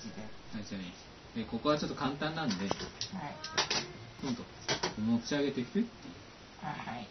チではい。じゃあねでここはちょっと簡単なんではい。今度持ち上げていくっていう。あはい。